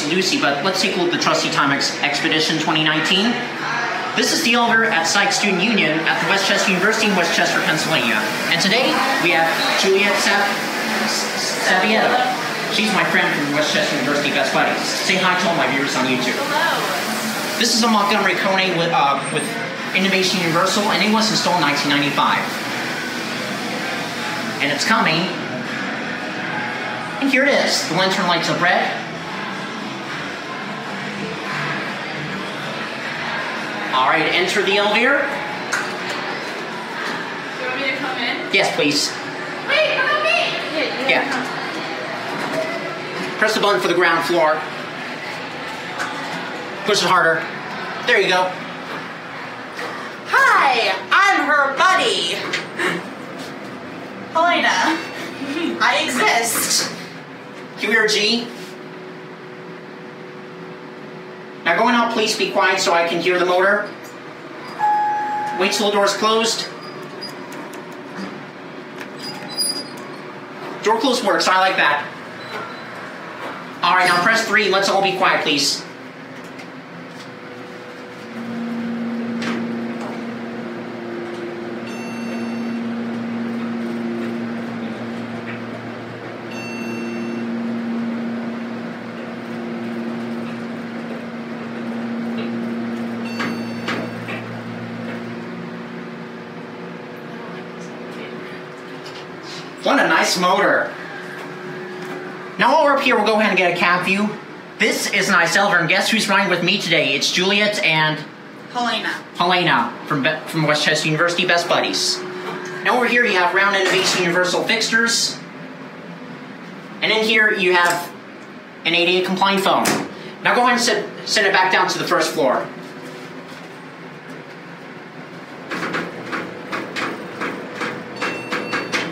All right, I forgot to introduce you, but let's take a look at the Trusty Time Ex- Expedition 2019. This is the Earl F. Sykes Student Union at the West Chester University in West Chester, Pennsylvania. And today we have Juliette Sav- Saviello. She's my friend from West Chester University Best Buddies. Say hi to all my viewers on YouTube. Hello. This is a Montgomery Kone with, uh, with Innovation Universal, and it was installed in 1995. And it's coming. And here it is. The lantern lights up red. All right, enter the elevator. Do you want me to come in? Yes, please. Wait, what about me? Yeah. Yeah. Press the button for the ground floor. Push it harder. There you go. Hi, I'm her buddy. Helena. I exist. Can we hear G? Now going out, please be quiet so I can hear the motor. Wait till the door's closed. Door close works, I like that. Alright, now press 3, let's all be quiet, please. What a nice motor. Now while we're up here, we'll go ahead and get a cab view. This is nice elevator, and guess who's riding with me today? It's Juliette and Helena. Helena from, Be- from West Chester University Best Buddies. Now over here you have Round Innovation Universal fixtures. And in here you have an ADA compliant phone. Now go ahead and set, send it back down to the first floor.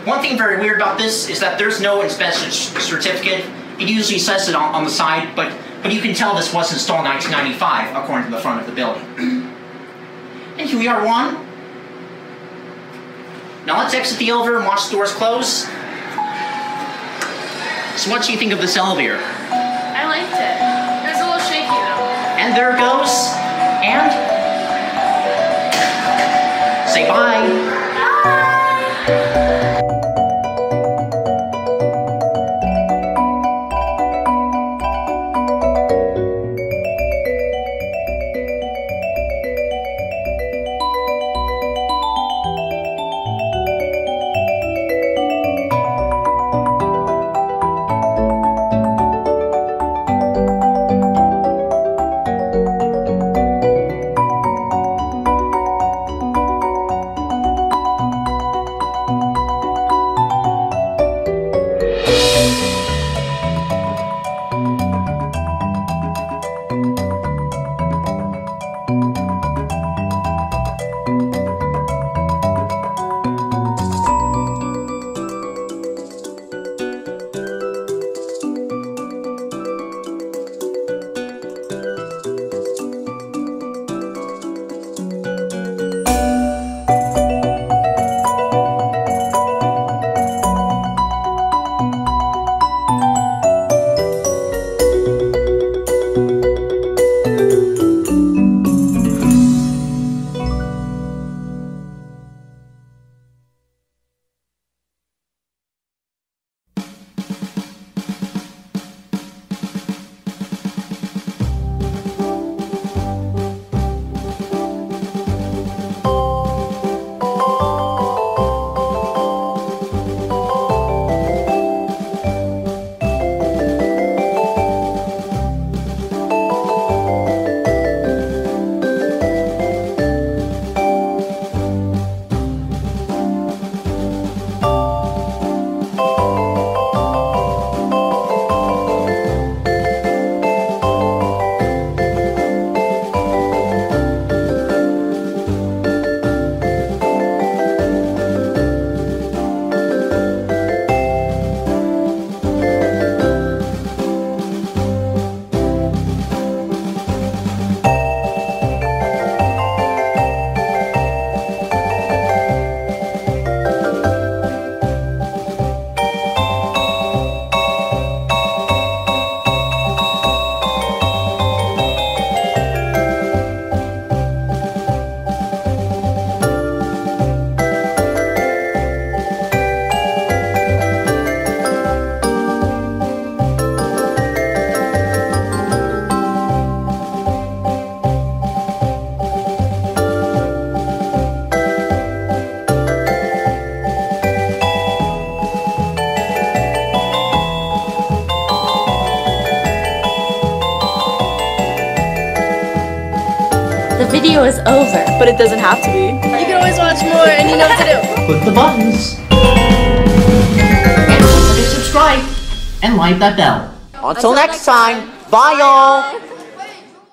One thing very weird about this is that there's no inspection certificate. It usually says it on, on the side, but, but you can tell this was installed in 1995 according to the front of the building. And here we are, one. Now let's exit the elevator and watch the doors close. So what do you think of this elevator? I liked it. It was a little shaky though. And there it goes. And say bye. Video is over. But it doesn't have to be. You can always watch more and you know what to do. Click the buttons. And don't forget to subscribe and light that bell. Until next time, bye y'all.